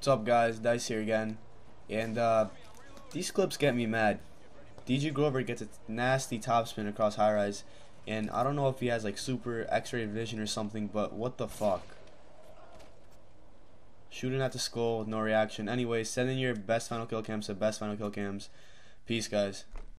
What's up guys, Dice here again. And uh, these clips get me mad. DJ Grover gets a nasty topspin across high rise. And I don't know if he has like super x-ray vision or something, but what the fuck. Shooting at the skull with no reaction. Anyway, send in your best final kill cams to best final kill cams. Peace guys.